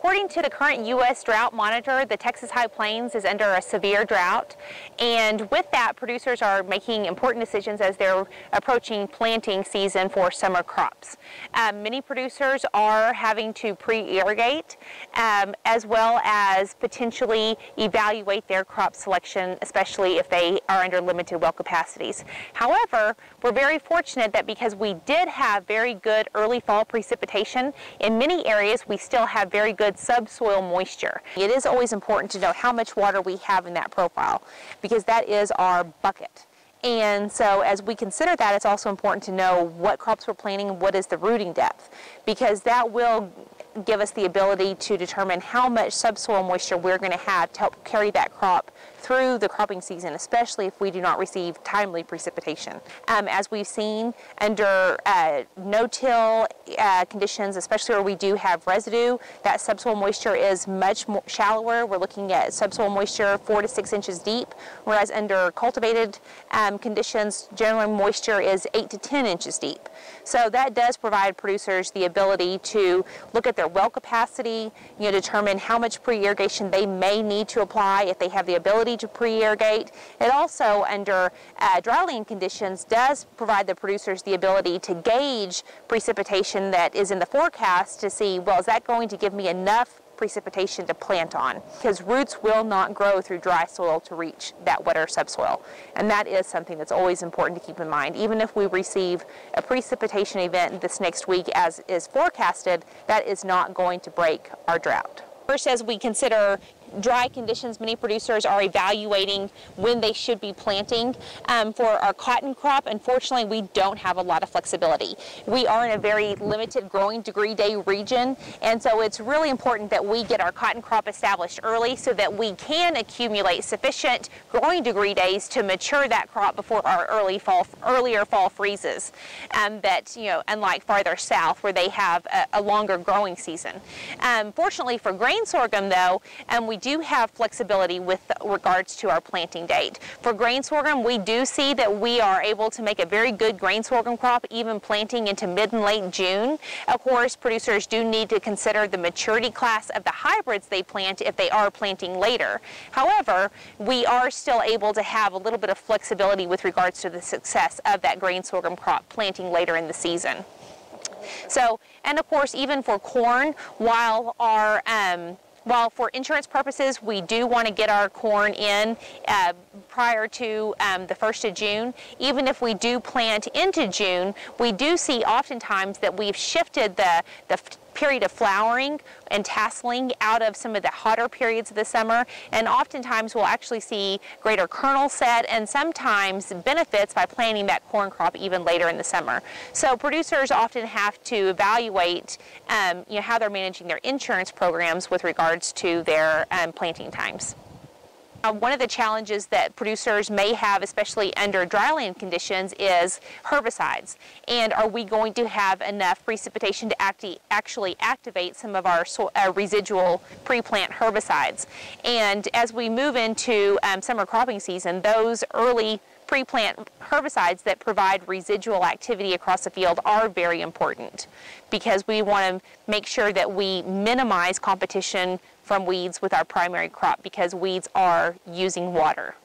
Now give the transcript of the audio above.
According to the current U.S. drought monitor, the Texas High Plains is under a severe drought. And with that, producers are making important decisions as they're approaching planting season for summer crops. Um, many producers are having to pre-irrigate um, as well as potentially evaluate their crop selection, especially if they are under limited well capacities. However, we're very fortunate that because we did have very good early fall precipitation, in many areas we still have very good good subsoil moisture. It is always important to know how much water we have in that profile because that is our bucket. And so as we consider that, it's also important to know what crops we're planting and what is the rooting depth because that will give us the ability to determine how much subsoil moisture we're going to have to help carry that crop through the cropping season, especially if we do not receive timely precipitation. Um, as we've seen under uh, no-till uh, conditions, especially where we do have residue, that subsoil moisture is much shallower. We're looking at subsoil moisture four to six inches deep, whereas under cultivated um, conditions, generally moisture is eight to 10 inches deep. So that does provide producers the ability to look at their well capacity, you know, determine how much pre-irrigation they may need to apply if they have the ability to pre-irrigate. It also, under uh, dryland conditions, does provide the producers the ability to gauge precipitation that is in the forecast to see, well, is that going to give me enough precipitation to plant on because roots will not grow through dry soil to reach that wetter subsoil. And that is something that's always important to keep in mind. Even if we receive a precipitation event this next week as is forecasted, that is not going to break our drought. First, as we consider dry conditions, many producers are evaluating when they should be planting. Um, for our cotton crop, unfortunately, we don't have a lot of flexibility. We are in a very limited growing degree day region, and so it's really important that we get our cotton crop established early so that we can accumulate sufficient growing degree days to mature that crop before our early fall, earlier fall freezes. Um, that, you know, unlike farther south where they have a, a longer growing season. Um, fortunately for grain sorghum, though, um, we do have flexibility with regards to our planting date. For grain sorghum, we do see that we are able to make a very good grain sorghum crop even planting into mid and late June. Of course, producers do need to consider the maturity class of the hybrids they plant if they are planting later. However, we are still able to have a little bit of flexibility with regards to the success of that grain sorghum crop planting later in the season. So, and of course, even for corn, while our um, while for insurance purposes we do want to get our corn in uh, prior to um, the 1st of June, even if we do plant into June, we do see oftentimes that we've shifted the, the period of flowering and tasseling out of some of the hotter periods of the summer and oftentimes we'll actually see greater kernel set and sometimes benefits by planting that corn crop even later in the summer. So producers often have to evaluate um, you know, how they're managing their insurance programs with regards to their um, planting times. Uh, one of the challenges that producers may have, especially under dryland conditions, is herbicides. And are we going to have enough precipitation to acti actually activate some of our so uh, residual pre-plant herbicides? And as we move into um, summer cropping season, those early pre-plant herbicides that provide residual activity across the field are very important because we want to make sure that we minimize competition from weeds with our primary crop because weeds are using water.